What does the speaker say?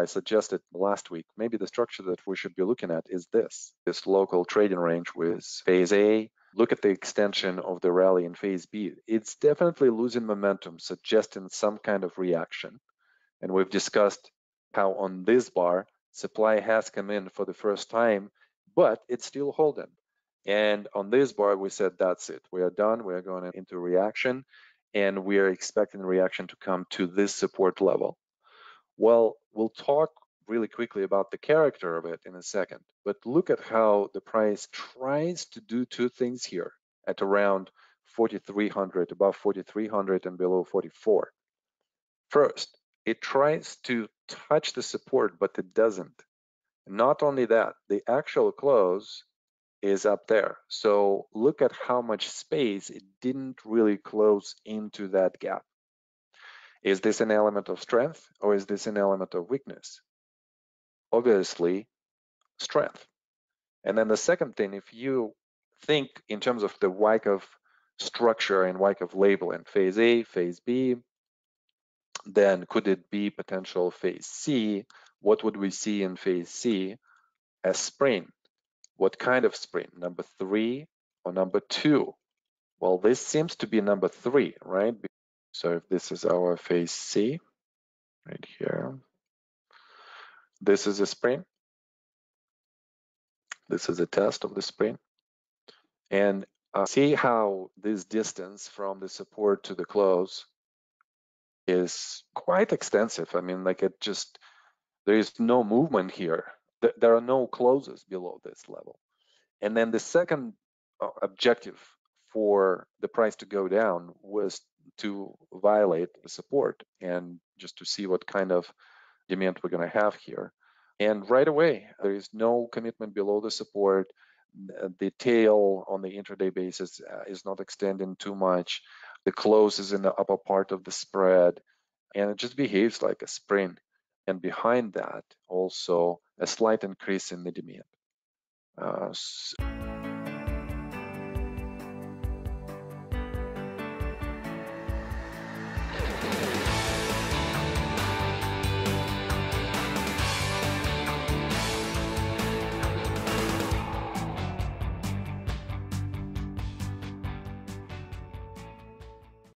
I suggested last week, maybe the structure that we should be looking at is this, this local trading range with phase A. Look at the extension of the rally in phase B. It's definitely losing momentum, suggesting some kind of reaction. And we've discussed how on this bar, supply has come in for the first time, but it's still holding. And on this bar, we said, that's it. We are done. We are going into reaction and we are expecting reaction to come to this support level. Well, we'll talk really quickly about the character of it in a second, but look at how the price tries to do two things here at around 4,300, above 4,300 and below 44. First, it tries to touch the support, but it doesn't. Not only that, the actual close is up there. So look at how much space it didn't really close into that gap. Is this an element of strength or is this an element of weakness? Obviously, strength. And then the second thing, if you think in terms of the Wyckoff structure and Wyckoff label and phase A, phase B, then could it be potential phase C? What would we see in phase C? A spring what kind of spring? Number three or number two? Well, this seems to be number three, right? So if this is our phase C, right here, this is a spring. This is a test of the spring. And uh, see how this distance from the support to the close is quite extensive. I mean, like it just, there is no movement here th there are no closes below this level. And then the second uh, objective for the price to go down was to violate the support and just to see what kind of demand we're going to have here. And right away, there is no commitment below the support. The tail on the intraday basis uh, is not extending too much. The close is in the upper part of the spread, and it just behaves like a spring and behind that also a slight increase in the demand. Uh,